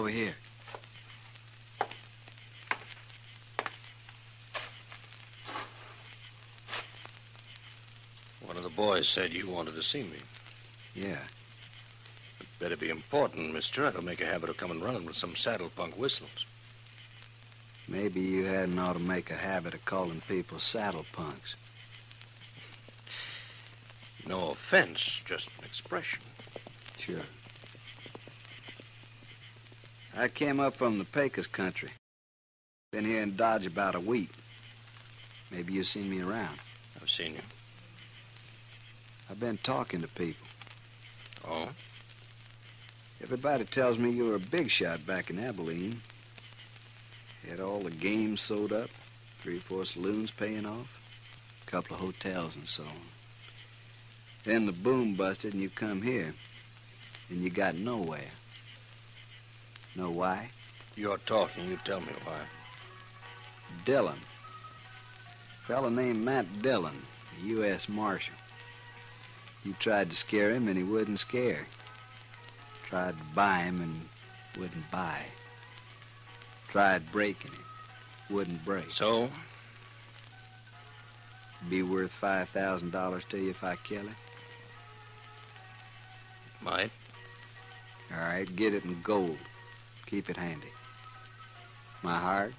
Over here. One of the boys said you wanted to see me. Yeah. It better be important, mister. I don't make a habit of coming running with some saddle punk whistles. Maybe you hadn't ought to make a habit of calling people saddle punks. No offense, just an expression. Sure. I came up from the Pecos country. Been here in Dodge about a week. Maybe you've seen me around. I've seen you. I've been talking to people. Oh? Everybody tells me you were a big shot back in Abilene. Had all the games sewed up, three or four saloons paying off, a couple of hotels and so on. Then the boom busted and you come here, and you got nowhere. Know why? You're talking. You tell me why. Dillon. Fella named Matt Dillon, a U.S. Marshal. You tried to scare him and he wouldn't scare. Tried to buy him and wouldn't buy. Tried breaking him, wouldn't break. So? Be worth five thousand dollars to you if I kill him. Might. All right, get it in gold. Keep it handy. My hard?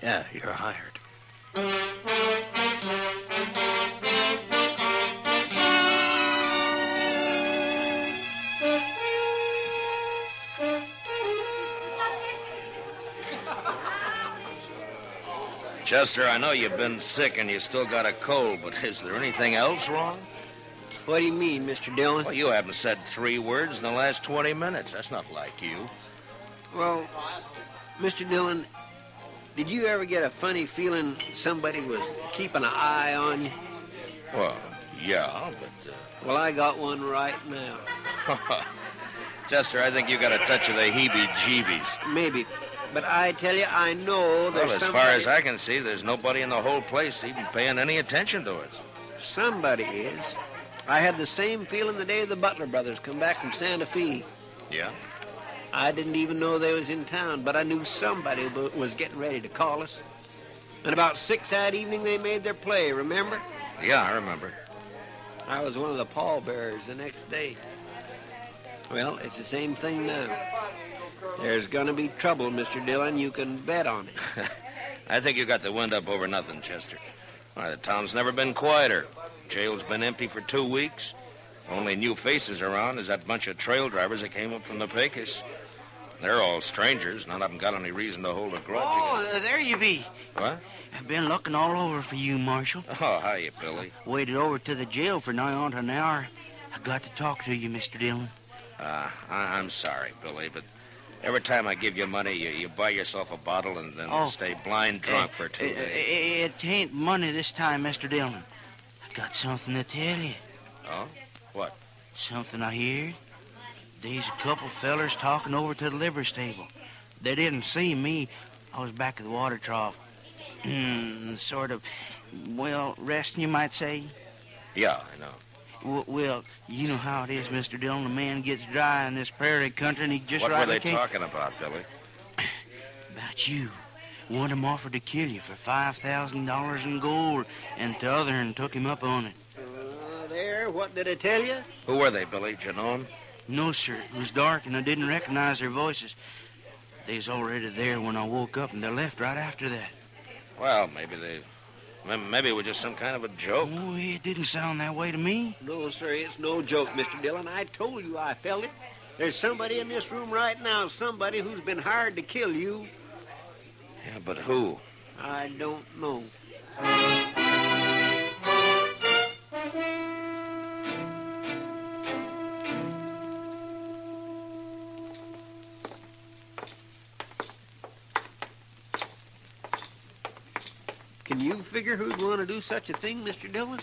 Yeah, you're hired. Chester, I know you've been sick and you still got a cold, but is there anything else wrong? What do you mean, Mr. Dillon? Well, you haven't said three words in the last 20 minutes. That's not like you. Well, Mr. Dillon, did you ever get a funny feeling somebody was keeping an eye on you? Well, yeah, but. Well, I got one right now. Uh... Chester, I think you got a touch of the heebie jeebies. Maybe. But I tell you, I know there's Well, as somebody... far as I can see, there's nobody in the whole place even paying any attention to us. Somebody is. I had the same feeling the day the Butler brothers come back from Santa Fe. Yeah? I didn't even know they was in town, but I knew somebody was getting ready to call us. And about six that evening, they made their play, remember? Yeah, I remember. I was one of the pallbearers the next day. Well, it's the same thing now. There's gonna be trouble, Mr. Dillon. You can bet on it. I think you got the wind up over nothing, Chester. Why, the town's never been quieter. Jail's been empty for two weeks. Only new faces around is that bunch of trail drivers that came up from the Pecos. They're all strangers. None of them got any reason to hold a grudge. Oh, uh, there you be. What? I've been looking all over for you, Marshal. Oh, hiya, Billy. Waited over to the jail for nigh on to an hour. I got to talk to you, Mr. Dillon. Uh, I- I'm sorry, Billy, but every time I give you money, you, you buy yourself a bottle and then Oh. stay blind drunk for two Uh, days. It ain't money this time, Mr. Dillon. Got something to tell you. Oh? What? Something I heard. There's a couple fellers talking over to the liver stable. They didn't see me. I was back at the water trough. Hmm, sort of, well, resting, you might say. Yeah, I know. W- well, you know how it is, Mr. Dillon. The man gets dry in this prairie country, and he just what were they can't- talking about, Billy? About you. One of 'em offered to kill you for five thousand dollars in gold, and the other and took him up on it. Uh, there, what did I tell you? Who were they, Billy? Did you know 'em? No, sir. It was dark, and I didn't recognize their voices. They was already there when I woke up, and they left right after that. Well, maybe they Maybe it was just some kind of a joke. Oh, it didn't sound that way to me. No, sir, it's no joke, Mr. Dillon. I told you I felt it. There's somebody in this room right now, somebody who's been hired to kill you. Yeah, but who? I don't know. Can you figure who'd want to do such a thing, Mr. Dillon?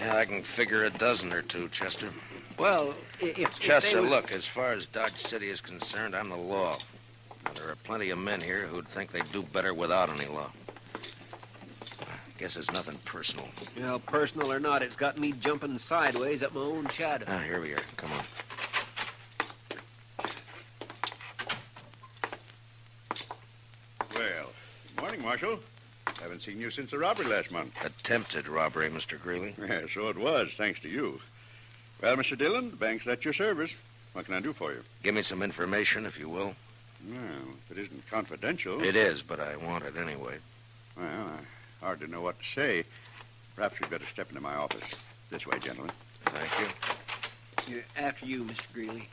Yeah, I can figure a dozen or two, Chester. Well, i- if, if Chester, they look, as far as Dodge City is concerned, I'm the law. There are plenty of men here who'd think they'd do better without any law. I guess it's nothing personal. Well, personal or not, it's got me jumping sideways at my own shadow. Ah, here we are. Come on. Well, good morning, Marshal. Haven't seen you since the robbery last month. Attempted robbery, Mr. Greeley. Yeah, so it was, thanks to you. Well, Mr. Dillon, the bank's at your service. What can I do for you? Give me some information, if you will. Well, if it isn't confidential. It is, but I want it anyway. Well, I hardly know what to say. Perhaps you'd better step into my office. This way, gentlemen. Thank you. You're after you, Mr. Greeley.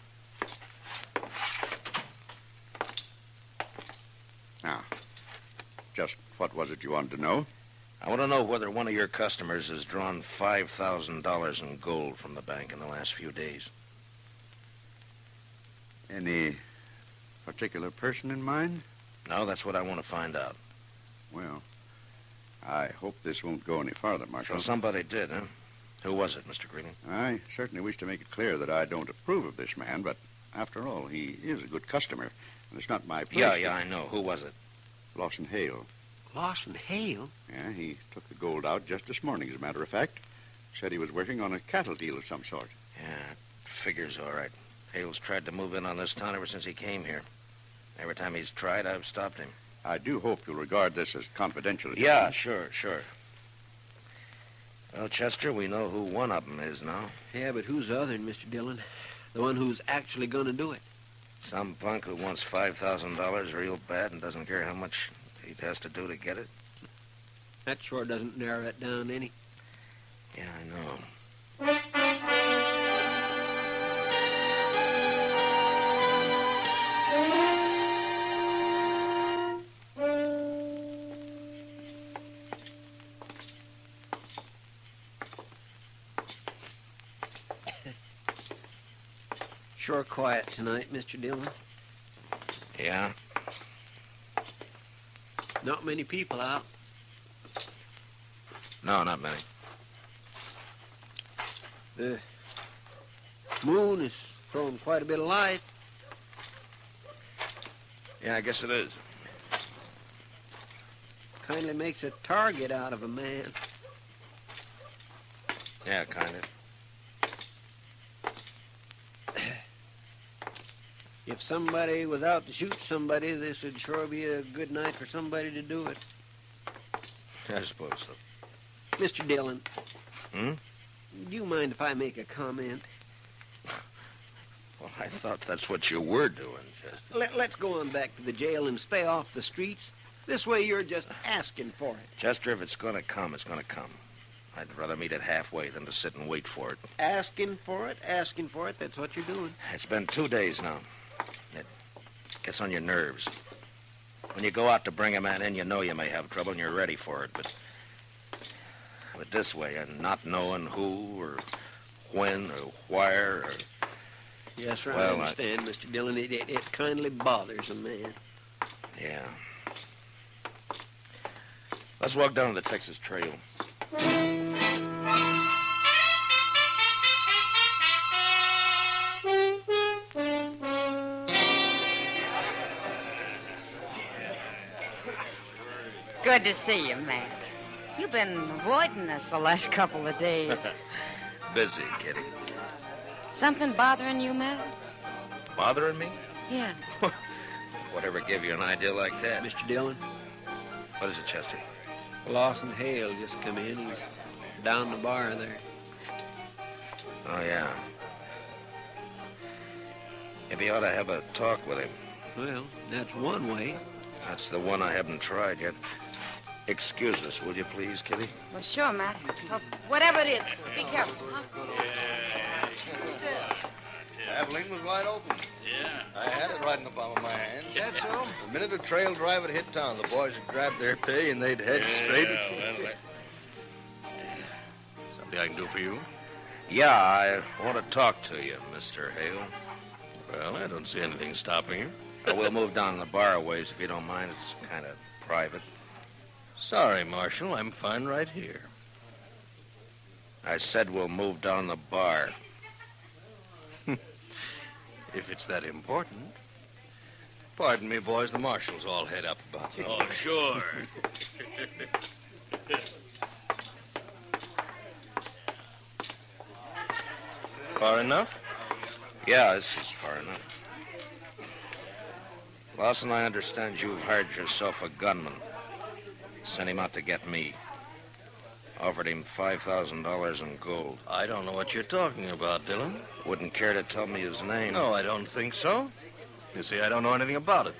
Now, just what was it you wanted to know? I want to know whether one of your customers has drawn $5,000 in gold from the bank in the last few days. Any particular person in mind? No, that's what I want to find out. Well, I hope this won't go any farther, Marshal. So somebody did, huh? Who was it, Mr. Greeley? I certainly wish to make it clear that I don't approve of this man, but after all, he is a good customer, and it's not my place. Yeah, to- yeah, I know. Who was it? Lawson Hale. Lawson Hale? Yeah, he took the gold out just this morning, as a matter of fact. Said he was working on a cattle deal of some sort. Yeah, figures all right. Hale's tried to move in on this town ever since he came here. Every time he's tried, I've stopped him. I do hope you'll regard this as confidential. Yeah, sure, sure. Well, Chester, we know who one of them is now. Yeah, but who's the other, Mr. Dillon? The one who's actually going to do it. Some punk who wants $5,000 real bad and doesn't care how much he has to do to get it. That sure doesn't narrow it down any. Yeah, I know. Tonight, Mr. Dillon. Yeah? Not many people out. No, not many. The moon is throwing quite a bit of light. Yeah, I guess it is. Kindly makes a target out of a man. Yeah, kind of. If somebody was out to shoot somebody, this would sure be a good night for somebody to do it. I suppose so. Mr. Dillon. Hmm? Do you mind if I make a comment? Well, I thought that's what you were doing, Chester. Let, let's go on back to the jail and stay off the streets. This way you're just asking for it. Chester, if it's going to come, it's going to come. I'd rather meet it halfway than to sit and wait for it. Asking for it, asking for it, that's what you're doing. It's been two days now. Gets on your nerves. When you go out to bring a man in, you know you may have trouble and you're ready for it. But, but this way, and not knowing who or when or where or Yes, sir, Well, I- I understand, Mr. Dillon. It, it, it kindly bothers a man. yeah. Let's walk down to the Texas Trail. Good to see you, Matt. You've been avoiding us the last couple of days. busy, Kitty. Something bothering you, Matt? Bothering me? Yeah. Whatever give you an idea like that? Mr. Dillon, What is it, Chester? Lawson Hale just come in. He's down the bar there. Oh, yeah. Maybe you ought to have a talk with him. Well, that's one way. That's the one I haven't tried yet. Excuse us, will you please, Kitty? Well, sure, Matt. Well, whatever it is, be careful, huh? Yeah. Abilene was wide open. Yeah. I had it right in the palm of my hand. That's so? The minute a trail driver hit town, the boys would grab their pay and they'd head straight. well, that- Something I can do for you? Yeah, I want to talk to you, Mr. Hale. Well, I don't see anything stopping you. We'll move down the bar a ways if you don't mind. It's kind of private. Sorry, Marshal. I'm fine right here. I said we'll move down the bar. If it's that important. Pardon me, boys. The marshal's all head up about something. Oh, sure. Far enough? Yeah, this is far enough. Lawson, I understand you've hired yourself a gunman. Sent him out to get me. Offered him $5,000 in gold. I don't know what you're talking about, Dillon. Wouldn't care to tell me his name. No, I don't think so. You see, I don't know anything about it.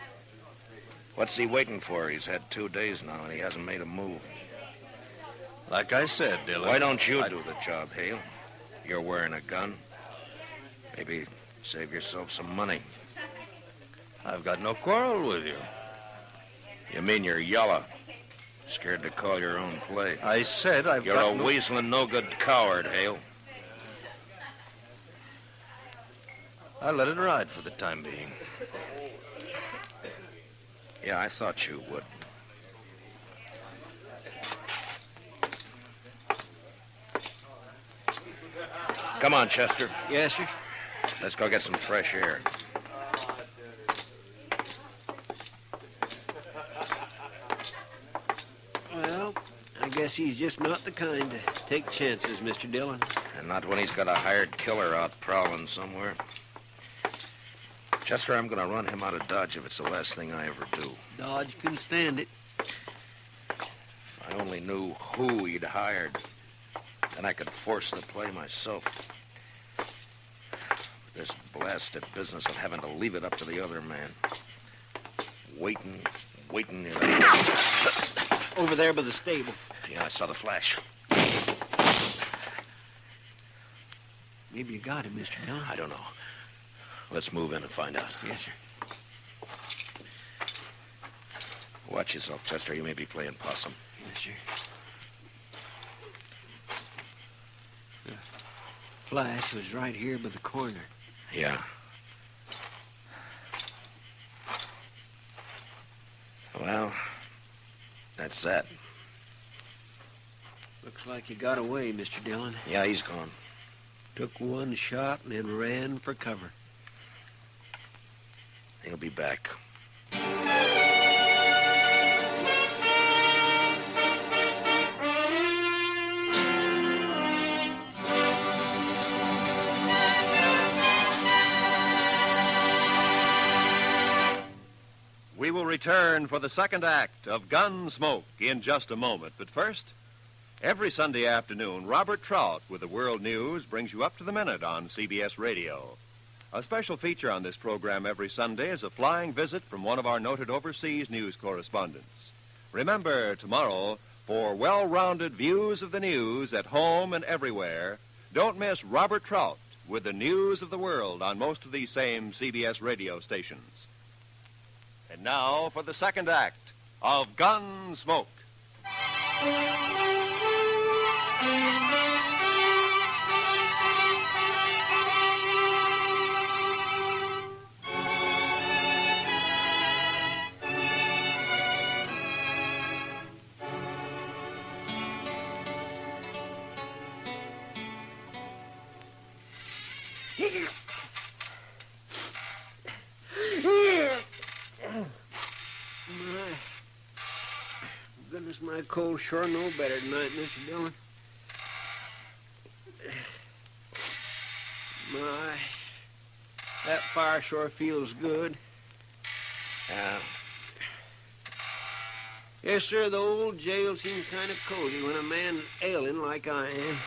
What's he waiting for? He's had two days now and he hasn't made a move. Like I said, Dillon. Why don't you I- do the job, Hale? You're wearing a gun. Maybe save yourself some money. I've got no quarrel with you. You mean you're yellow? Scared to call your own play. I said I've You're got a no... weaseling, no good coward, Hale. I'll let it ride for the time being. Yeah, I thought you would. Come on, Chester. Yes, sir. Let's go get some fresh air. Well, I guess he's just not the kind to take chances, Mr. Dillon. And not when he's got a hired killer out prowling somewhere. Chester, I'm going to run him out of Dodge if it's the last thing I ever do. Dodge can stand it. If I only knew who he'd hired. Then I could force the play myself. This blasted business of having to leave it up to the other man. Waiting, waiting. Over there by the stable. Yeah, I saw the flash. Maybe you got him, Mr. Dillon. I don't know. Let's move in and find out. Yes, sir. Watch yourself, Chester. You may be playing possum. Yes, sir. The flash was right here by the corner. Yeah. Well, that's that. Looks like you got away, Mr. Dillon. Yeah, he's gone. Took one shot and then ran for cover. He'll be back. We will return for the second act of Gunsmoke in just a moment. But first, every Sunday afternoon, Robert Trout with the World News brings you up to the minute on CBS Radio. A special feature on this program every Sunday is a flying visit from one of our noted overseas news correspondents. Remember, tomorrow, for well rounded views of the news at home and everywhere, don't miss Robert Trout with the news of the world on most of these same CBS radio stations. And now for the second act of Gunsmoke. My goodness, my cold sure no better tonight, Mr. Dillon. Fire sure feels good. Yeah. Yes, sir, the old jail seems kind of cozy when a man's ailing like I am.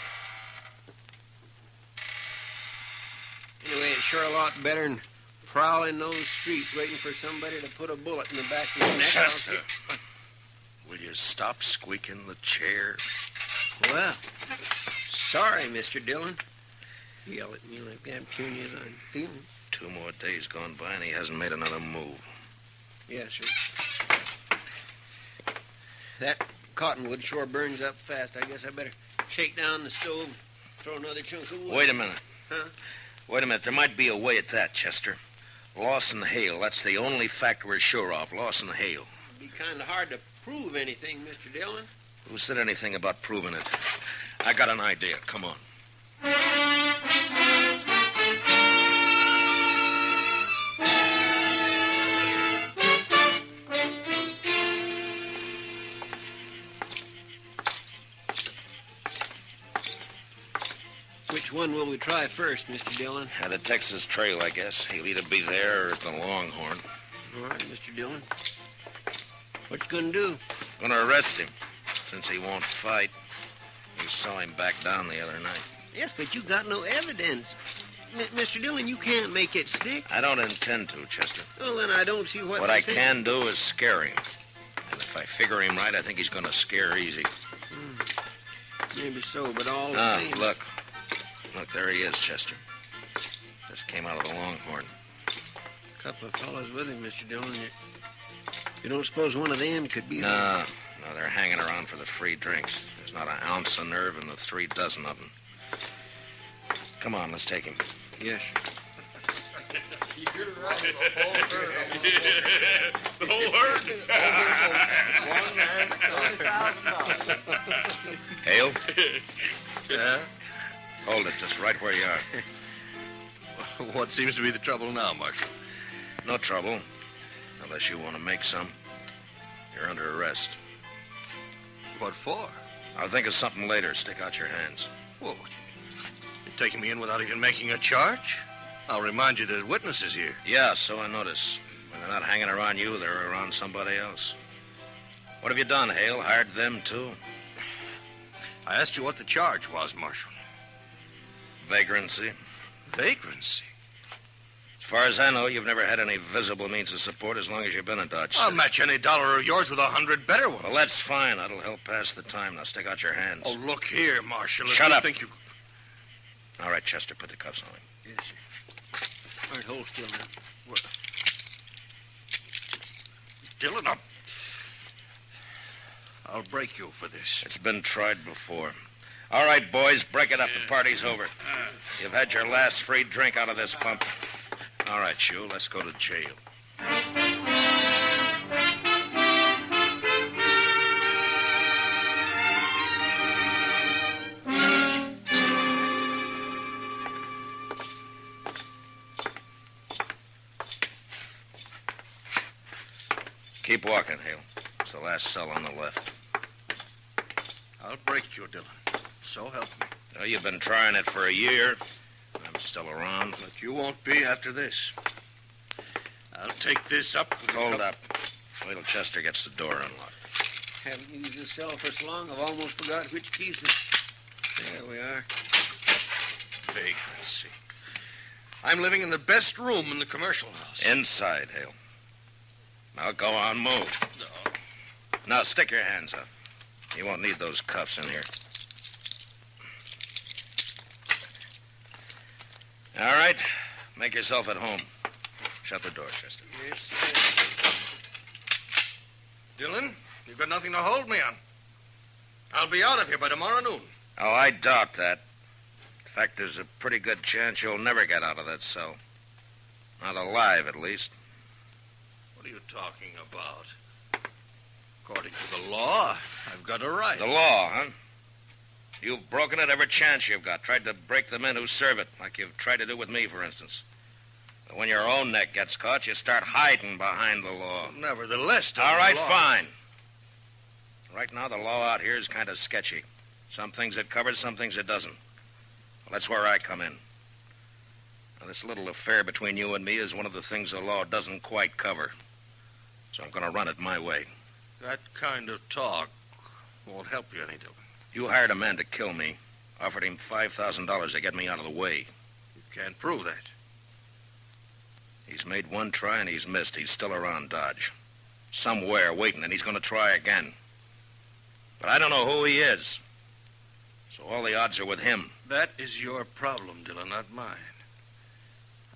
Anyway, it's sure a lot better than prowling those streets waiting for somebody to put a bullet in the back of your neck. Chester, will you stop squeaking the chair? Well, sorry, Mr. Dillon. Yell at me like that, as I'm feeling. Two more days gone by and he hasn't made another move. Yes, sir. That cottonwood sure burns up fast. I guess I better shake down the stove, throw another chunk of wood. Wait a minute. Huh? Wait a minute. There might be a way at that, Chester. Lawson Hale. That's the only fact we're sure of. Lawson Hale. It'd be kind of hard to prove anything, Mr. Dillon. Who said anything about proving it? I got an idea. Come on. Which one will we try first, Mr. Dillon? Yeah, the Texas Trail, I guess. He'll either be there or at the Longhorn. All right, Mr. Dillon. What you gonna do? Gonna arrest him, since he won't fight. You saw him back down the other night. Yes, but you got no evidence. M- Mr. Dillon, you can't make it stick. I don't intend to, Chester. Well, then I don't see what. What to I can do is scare him. And if I figure him right, I think he's gonna scare easy. Maybe so, but all the Ah, same. look. Look, there he is, Chester. Just came out of the Longhorn. A couple of fellows with him, Mr. Dillon. You, you don't suppose one of them could be? No, no, they're hanging around for the free drinks. There's not an ounce of nerve in the three dozen of them. Come on, let's take him. Yes. The whole herd? The whole herd. One man, two thousand dollars. Hale, Yeah? Hold it just right where you are. What seems to be the trouble now, Marshal? No trouble. Unless you want to make some. You're under arrest. What for? I'll think of something later. Stick out your hands. Whoa. You're taking me in without even making a charge? I'll remind you there's witnesses here. Yeah, so I notice. When they're not hanging around you, they're around somebody else. What have you done, Hale? Hired them, too? I asked you what the charge was, Marshal. Vagrancy. Vagrancy. As far as I know, you've never had any visible means of support as long as you've been in Dodge I'll match any dollar of yours with a hundred better ones. Well, that's fine. That'll help pass the time. Now stick out your hands. Oh, look here, Marshal. If Shut you up. Think you... All right, Chester, put the cuffs on him. Yes, sir. All right, hold still now. Dillon, I'll... I'll break you for this. It's been tried before. All right, boys, break it up. The party's over. Uh. You've had your last free drink out of this pump. All right, you, let's go to jail. Keep walking, Hale. It's the last cell on the left. I'll break you, Dillon. So help me. Well, you've been trying it for a year. I'm still around. But you won't be after this. I'll take this up. Hold up. Wait till Chester gets the door unlocked. Haven't used this cell for so long, I've almost forgot which pieces. There we are. Vagrancy. I'm living in the best room in the commercial house. Inside, Hale. Now go on, move. No. Now stick your hands up. You won't need those cuffs in here. All right. Make yourself at home. Shut the door, Chester. Yes, sir. Dillon, you've got nothing to hold me on. I'll be out of here by tomorrow noon. Oh, I doubt that. In fact, there's a pretty good chance you'll never get out of that cell. Not alive, at least. What are you talking about? According to the law, I've got a right. The law, huh? You've broken it every chance you've got. Tried to break the men who serve it, like you've tried to do with me, for instance. But when your own neck gets caught, you start hiding behind the law. Nevertheless, All right, law- fine. Right now, the law out here is kind of sketchy. Some things it covers, some things it doesn't. Well, that's where I come in. Now, this little affair between you and me is one of the things the law doesn't quite cover. So I'm going to run it my way. That kind of talk won't help you any, Dillon. You hired a man to kill me, offered him $5,000 to get me out of the way. You can't prove that. He's made one try and he's missed. He's still around Dodge. Somewhere waiting, and he's going to try again. But I don't know who he is. So all the odds are with him. That is your problem, Dillon, not mine.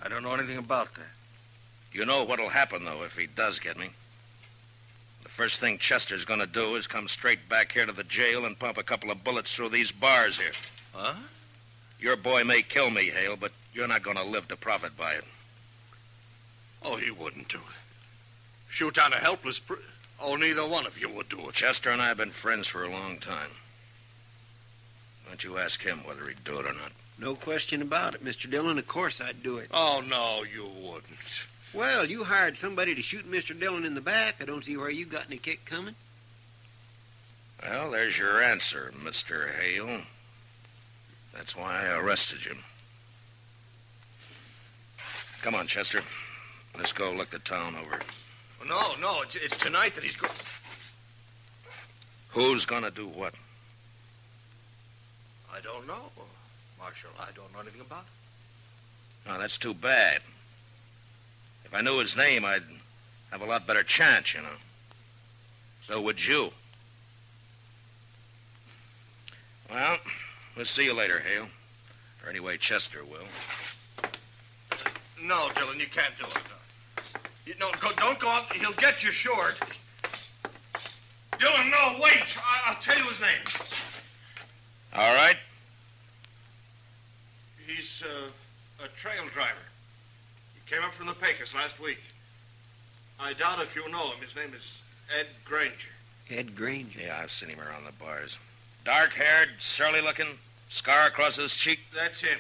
I don't know anything about that. You know what'll happen, though, if he does get me. The first thing Chester's going to do is come straight back here to the jail and pump a couple of bullets through these bars here. Huh? Your boy may kill me, Hale, but you're not going to live to profit by it. Oh, he wouldn't do it. Shoot down a helpless. Pr- oh, neither one of you would do it. Chester and I have been friends for a long time. Why don't you ask him whether he'd do it or not? No question about it, Mr. Dillon. Of course I'd do it. Oh, no, you wouldn't. Well, you hired somebody to shoot Mr. Dillon in the back. I don't see where you got any kick coming. Well, there's your answer, Mr. Hale. That's why I arrested you. Come on, Chester. Let's go look the town over. No, no, it's, it's tonight that he's going. Who's gonna do what? I don't know, Marshal. I don't know anything about it. Oh, that's too bad. If I knew his name, I'd have a lot better chance, you know. So would you. Well, we'll see you later, Hale. Or anyway, Chester will. No, Dillon, you can't do it. You, no, go, don't go out. He'll get you short. Dillon, no, wait. I, I'll tell you his name. All right. He's uh, a trail driver. He came up from the Pecos last week. I doubt if you know him. His name is Ed Granger. Ed Granger. Yeah, I've seen him around the bars. Dark haired, surly looking, scar across his cheek. That's him.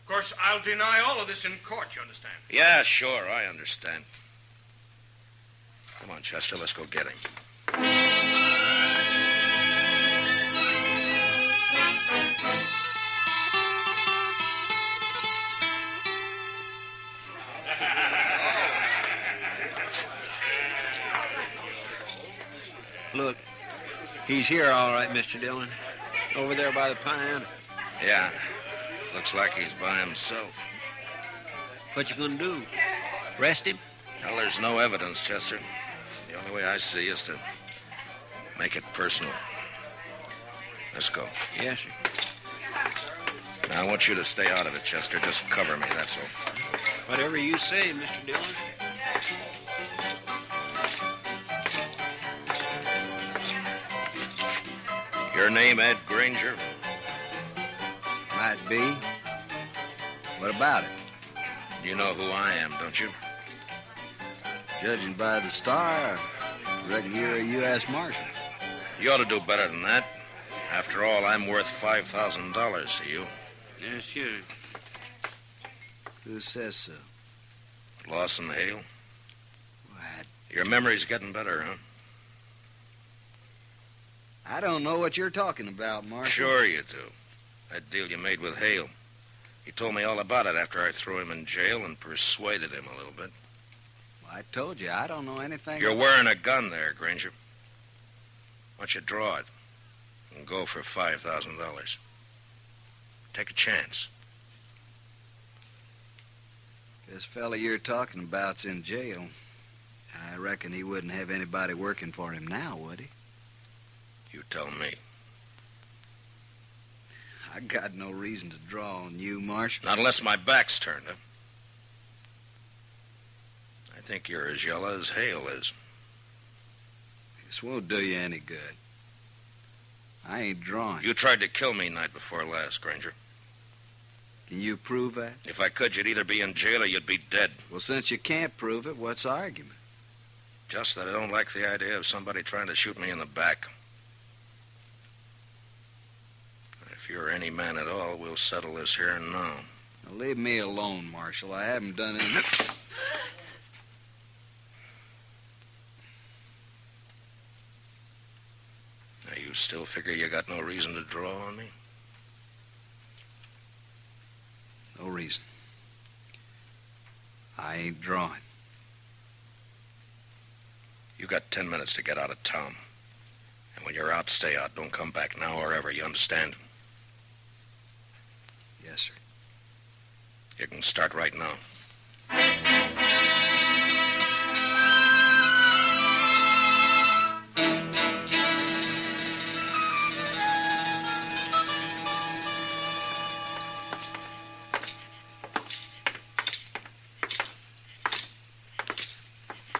Of course, I'll deny all of this in court, you understand? Yeah, sure, I understand. Come on, Chester, let's go get him. He's here all right, Mr. Dillon. Over there by the pine. Yeah, looks like he's by himself. What you gonna do? Arrest him? Well, there's no evidence, Chester. The only way I see is to make it personal. Let's go. Yes, sir. Now, I want you to stay out of it, Chester. Just cover me, that's all. Whatever you say, Mr. Dillon. Your name, Ed Granger? Might be. What about it? You know who I am, don't you? Judging by the star, I reckon you're a U.S. Marshal. You ought to do better than that. After all, I'm worth $5,000 to you. Yes, sir. Who says so? Lawson Hale. What? Your memory's getting better, huh? I don't know what you're talking about, Marshal. Sure you do. That deal you made with Hale. He told me all about it after I threw him in jail and persuaded him a little bit. I told you, I don't know anything. You're wearing a gun there, Granger. Why don't you draw it and go for $5,000? Take a chance. This fella you're talking about's in jail. I reckon he wouldn't have anybody working for him now, would he? You tell me. I got no reason to draw on you, Marshal. Not unless my back's turned up. I think you're as yellow as Hale is. This won't do you any good. I ain't drawing. You tried to kill me night before last, Granger. Can you prove that? If I could, you'd either be in jail or you'd be dead. Well, since you can't prove it, what's the argument? Just that I don't like the idea of somebody trying to shoot me in the back. If you're any man at all, we'll settle this here and now. Now, leave me alone, Marshal. I haven't done anything. Now, you still figure you got no reason to draw on me? No reason. I ain't drawing. You got ten minutes to get out of town. And when you're out, stay out. Don't come back now or ever, you understand? Yes, sir. You can start right now.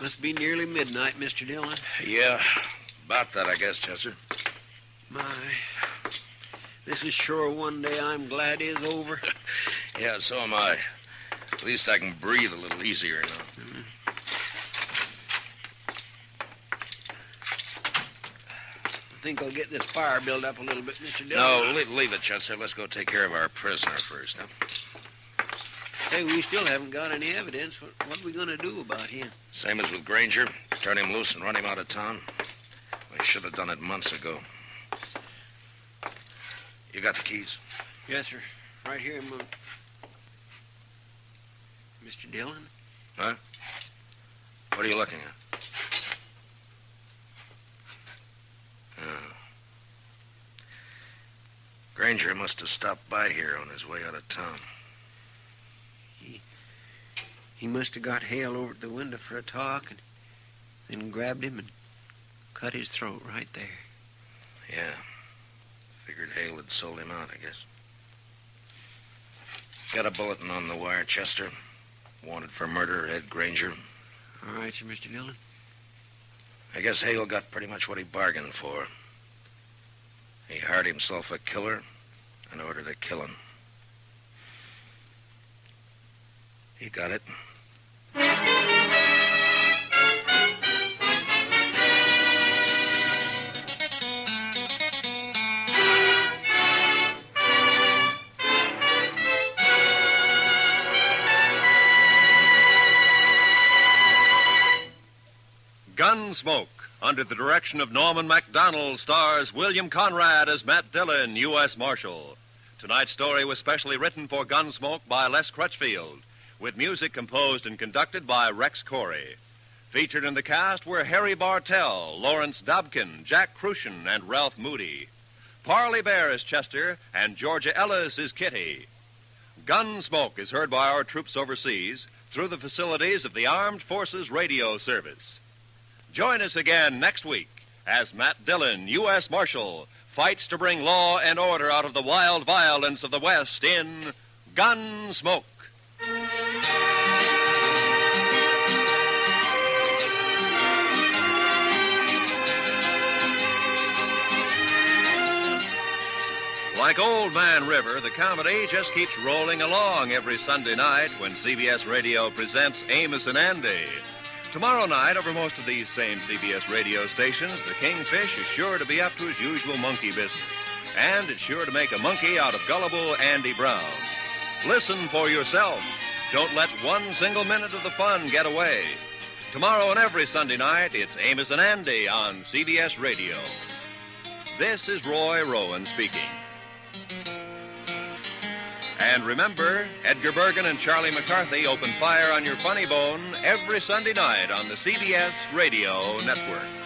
Must be nearly midnight, Mr. Dillon. Yeah, about that, I guess, Chester. My, this is sure one day I'm glad is over. Yeah, so am I. At least I can breathe a little easier now. Mm-hmm. I think I'll get this fire built up a little bit, Mr. Dillon. No, leave, leave it, Chester. Let's go take care of our prisoner first. Huh? Hey, we still haven't got any evidence. What, what are we going to do about him? Same as with Granger. Turn him loose and run him out of town. We should have done it months ago. You got the keys? Yes, sir. Right here, Mo- Mr. Dillon. Huh? What are you looking at? Oh. Granger must have stopped by here on his way out of town. He... He must have got Hale over at the window for a talk and then grabbed him and cut his throat right there. Yeah. Figured Hale had sold him out, I guess. Got a bulletin on the wire, Chester. Wanted for murder, Ed Granger. All right, sir, Mr. Dillon. I guess Hale got pretty much what he bargained for. He hired himself a killer in order to kill him. He got it. Gunsmoke, under the direction of Norman Macdonnell, stars William Conrad as Matt Dillon, U.S. Marshal. Tonight's story was specially written for Gunsmoke by Les Crutchfield, with music composed and conducted by Rex Koury. Featured in the cast were Harry Bartell, Lawrence Dobkin, Jack Kruschen, and Ralph Moody. Parley Baer is Chester, and Georgia Ellis is Kitty. Gunsmoke is heard by our troops overseas through the facilities of the Armed Forces Radio Service. Join us again next week as Matt Dillon, U.S. Marshal, fights to bring law and order out of the wild violence of the West in Gunsmoke. Like Old Man River, the comedy just keeps rolling along every Sunday night when CBS Radio presents Amos and Andy. Tomorrow night, over most of these same CBS radio stations, the Kingfish is sure to be up to his usual monkey business. And it's sure to make a monkey out of gullible Andy Brown. Listen for yourself. Don't let one single minute of the fun get away. Tomorrow and every Sunday night, it's Amos and Andy on CBS Radio. This is Roy Rowan speaking. And remember, Edgar Bergen and Charlie McCarthy open fire on your funny bone every Sunday night on the CBS Radio Network.